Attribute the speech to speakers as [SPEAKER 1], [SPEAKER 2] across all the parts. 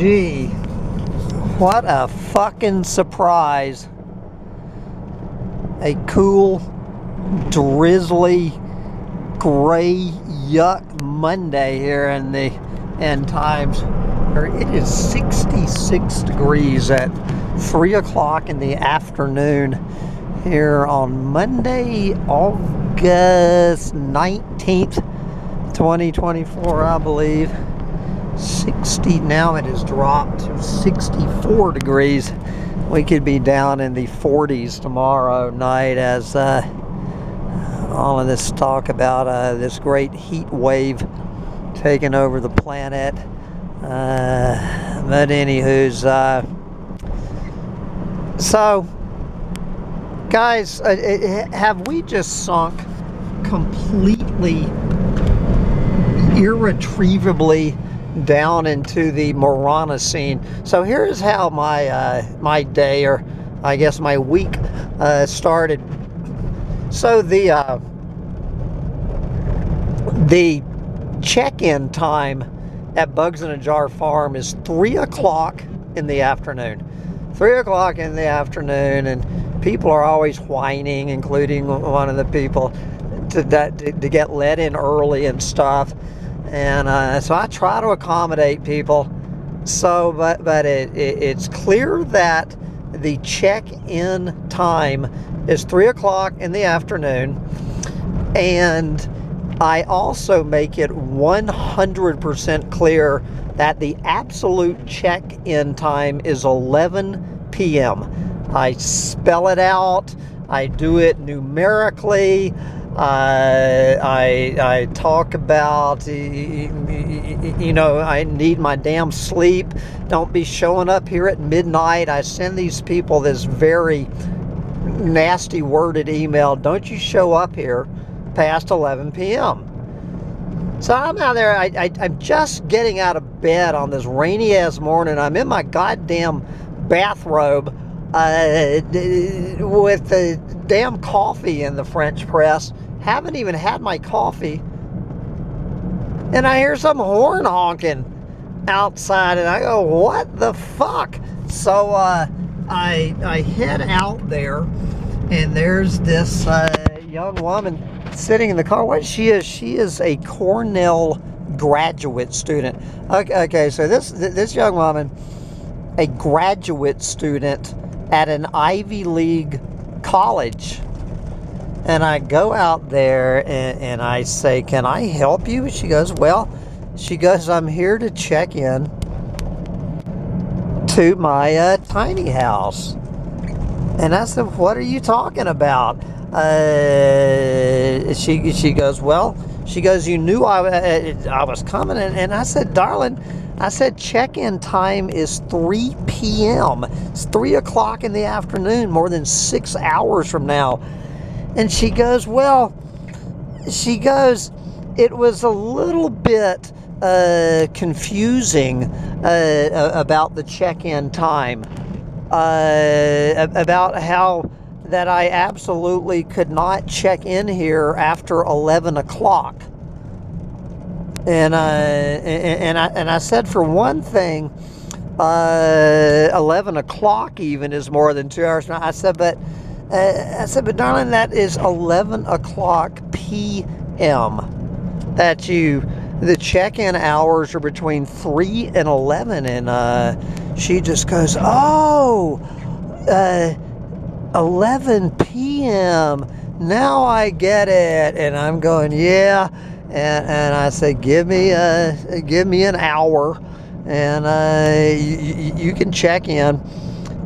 [SPEAKER 1] gee, what a fucking surprise. A cool, drizzly, gray, yuck Monday here in the end times. It is 66 degrees at 3 o'clock in the afternoon here on Monday, August 19th, 2024, I believe. 60 now it has dropped to 64 degrees. We could be down in the 40s tomorrow night as uh, all of this talk about uh, this great heat wave taking over the planet. Uh, but anywho's uh, so guys uh, have we just sunk completely irretrievably down into the Moronocene. So here's how my uh, my day, or I guess my week, uh, started. So the uh, the check-in time at Bugs in a Jar Farm is three o'clock in the afternoon. Three o'clock in the afternoon, and people are always whining, including one of the people to that to, to get let in early and stuff and uh, so I try to accommodate people. So, but but it, it, it's clear that the check-in time is three o'clock in the afternoon, and I also make it 100% clear that the absolute check-in time is 11 p.m. I spell it out. I do it numerically. Uh, I, I talk about, you know, I need my damn sleep. Don't be showing up here at midnight. I send these people this very nasty worded email. Don't you show up here past 11 p.m. So I'm out there. I, I, I'm just getting out of bed on this rainy ass morning. I'm in my goddamn bathrobe uh, with the damn coffee in the French press. Haven't even had my coffee. And I hear some horn honking outside, and I go, what the fuck? So uh, I, I head out there, and there's this uh, young woman sitting in the car. What she is, she is a Cornell graduate student. Okay, okay so this this young woman, a graduate student at an Ivy League college. And I go out there and, and I say, Can I help you? She goes, Well, she goes, I'm here to check in to my uh, tiny house. And I said, What are you talking about? Uh, she, she goes, Well, she goes, You knew I, uh, I was coming. And, and I said, Darling, I said check in time is 3 p.m. It's 3 o'clock in the afternoon, more than six hours from now. And she goes, Well, she goes, It was a little bit uh, confusing uh, about the check in time, uh, about how that I absolutely could not check in here after 11 o'clock. And, uh, and, I, and I said, for one thing, uh, 11 o'clock even is more than two hours. I said, but uh, I said, but darling, that is 11 o'clock p.m. That you, the check-in hours are between 3 and 11. And uh, she just goes, oh, uh, 11 p.m. Now I get it. And I'm going, yeah and, and I say, give me a, give me an hour, and uh, you, you can check in.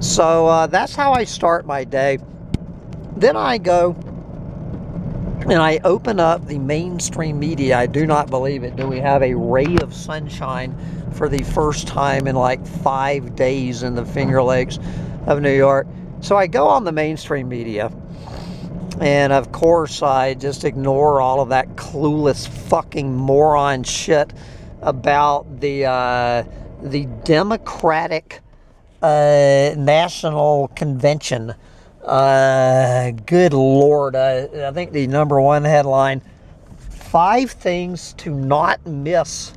[SPEAKER 1] So uh, that's how I start my day. Then I go and I open up the mainstream media. I do not believe it. Do we have a ray of sunshine for the first time in like five days in the Finger Lakes of New York? So I go on the mainstream media and of course, I just ignore all of that clueless fucking moron shit about the uh, the Democratic uh, National Convention. Uh, good lord, I think the number one headline: five things to not miss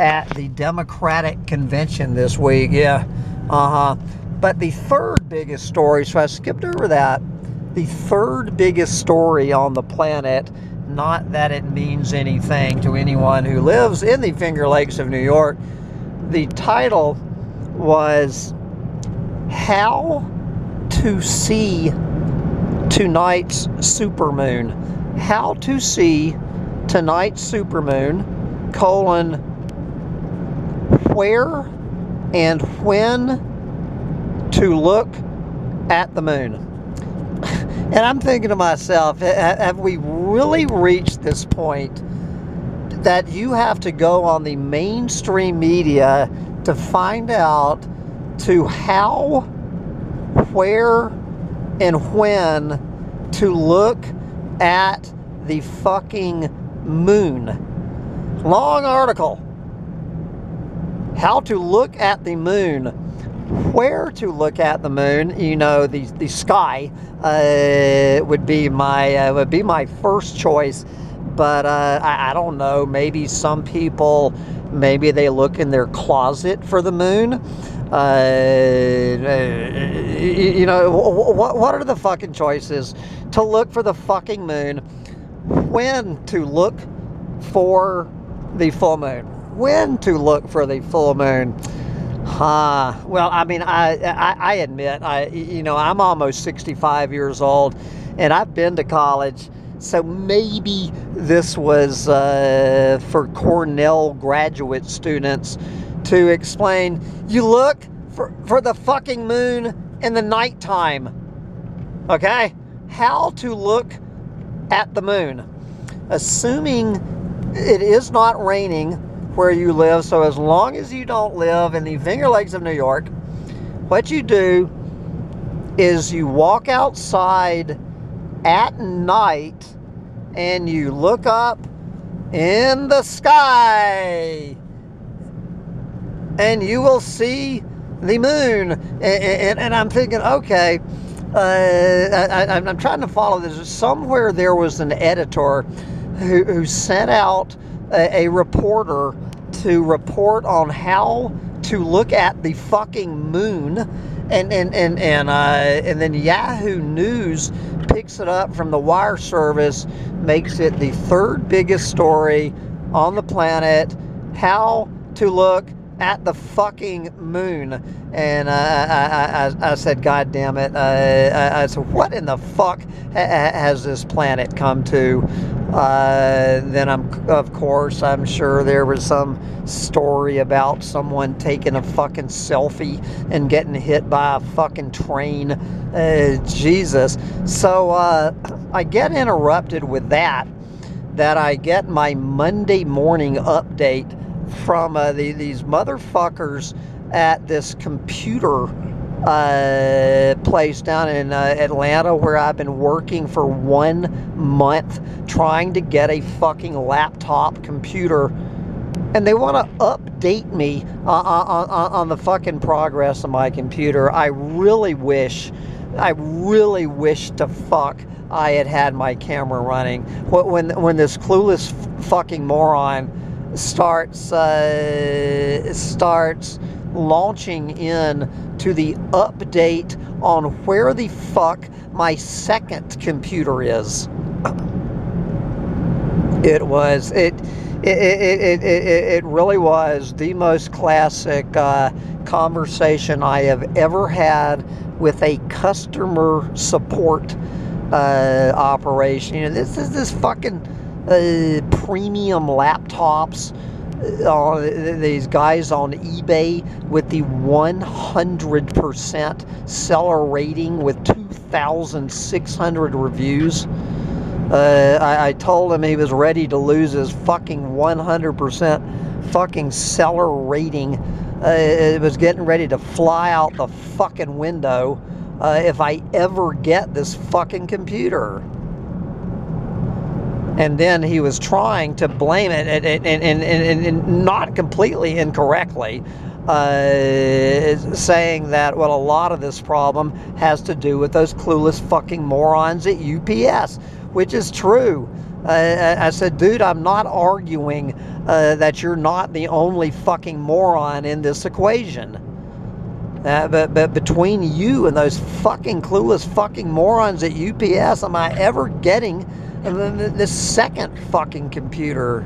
[SPEAKER 1] at the Democratic convention this week. Yeah, uh huh. But the third biggest story, so I skipped over that. The third biggest story on the planet, not that it means anything to anyone who lives in the Finger Lakes of New York. The title was How to See Tonight's Supermoon. How to See Tonight's Supermoon, colon, where and when to look at the moon. And I'm thinking to myself, have we really reached this point that you have to go on the mainstream media to find out to how, where, and when to look at the fucking moon? Long article how to look at the moon, where to look at the moon. You know, the the sky uh, would be my uh, would be my first choice, but uh, I, I don't know. Maybe some people, maybe they look in their closet for the moon. Uh, you know, what what are the fucking choices to look for the fucking moon? When to look for the full moon? when to look for the full moon. Uh, well, I mean, I, I, I admit, I you know, I'm almost 65 years old, and I've been to college, so maybe this was uh, for Cornell graduate students to explain. You look for for the fucking moon in the nighttime. Okay, how to look at the moon, assuming it is not raining where you live. So as long as you don't live in the Finger Lakes of New York, what you do is you walk outside at night and you look up in the sky and you will see the moon. And, and, and I'm thinking, okay, uh, I, am trying to follow this. Somewhere there was an editor who, who sent out a, a reporter to report on how to look at the fucking moon and and and and uh, and then Yahoo News picks it up from the wire service, makes it the third biggest story on the planet. How to look at the fucking moon. And uh, I, I, I, said, God damn it. Uh, I, said, what in the fuck has this planet come to? Uh, then I'm, of course, I'm sure there was some story about someone taking a fucking selfie and getting hit by a fucking train. Uh, Jesus. So uh, I get interrupted with that. That I get my Monday morning update from uh, the, these motherfuckers at this computer uh, place down in uh, Atlanta where I've been working for one month trying to get a fucking laptop computer. And they want to update me on, on, on the fucking progress of my computer. I really wish, I really wish to fuck I had had my camera running. When, when this clueless fucking moron starts uh, starts launching in to the update on where the fuck my second computer is. It was it. It, it, it, it, it really was the most classic uh, conversation I have ever had with a customer support uh, operation. You know, this is this fucking uh, premium laptops. These guys on eBay with the 100% seller rating with 2,600 reviews. Uh, I, I, told him he was ready to lose his fucking 100% fucking seller rating. Uh, it was getting ready to fly out the fucking window uh, if I ever get this fucking computer and then he was trying to blame it and, and, and, and, and not completely incorrectly uh, saying that well a lot of this problem has to do with those clueless fucking morons at UPS which is true Uh, I said, dude, I'm not arguing uh, that you're not the only fucking moron in this equation. Uh, but, but between you and those fucking clueless fucking morons at UPS, am I ever getting this second fucking computer?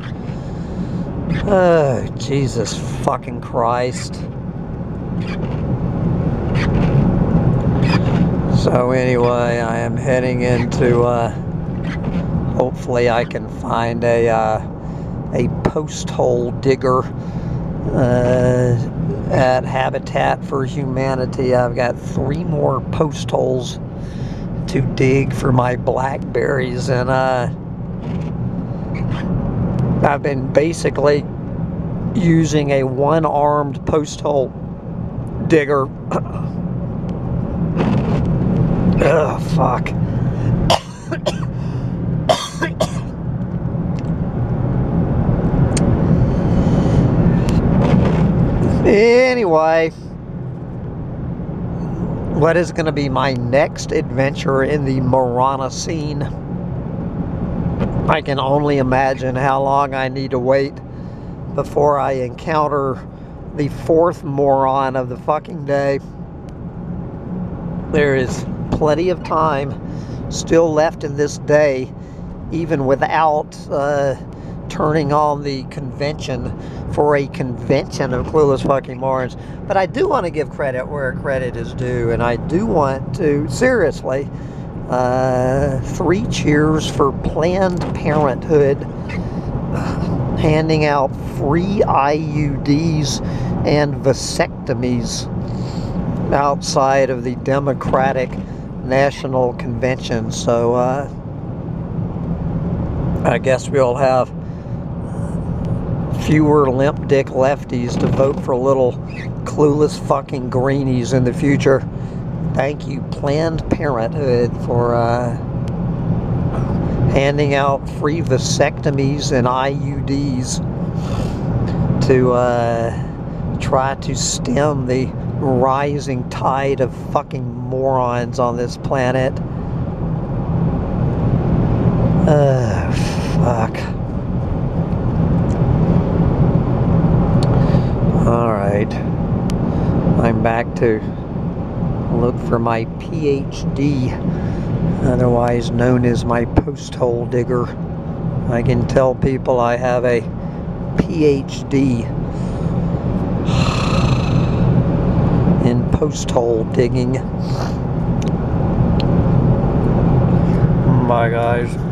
[SPEAKER 1] Oh, Jesus fucking Christ. So anyway, I am heading into, uh, hopefully I can find a, uh, a post hole digger uh, at Habitat for Humanity. I've got three more post holes to dig for my blackberries and uh, I've been basically using a one-armed post hole digger. oh, fuck. anyway, what is going to be my next adventure in the Moronocene? I can only imagine how long I need to wait before I encounter the fourth moron of the fucking day. There is plenty of time still left in this day, even without uh, turning on the convention for a convention of clueless fucking morons. But I do want to give credit where credit is due, and I do want to, seriously, uh, three cheers for Planned Parenthood handing out free IUDs and vasectomies outside of the Democratic National Convention. So uh, I guess we'll have fewer limp dick lefties to vote for little clueless fucking greenies in the future. Thank you, Planned Parenthood, for uh, handing out free vasectomies and IUDs to uh, try to stem the rising tide of fucking morons on this planet. Uh, fuck. Alright. I'm back to look for my PhD, otherwise known as my post hole digger. I can tell people I have a PhD in post hole digging. Bye, guys.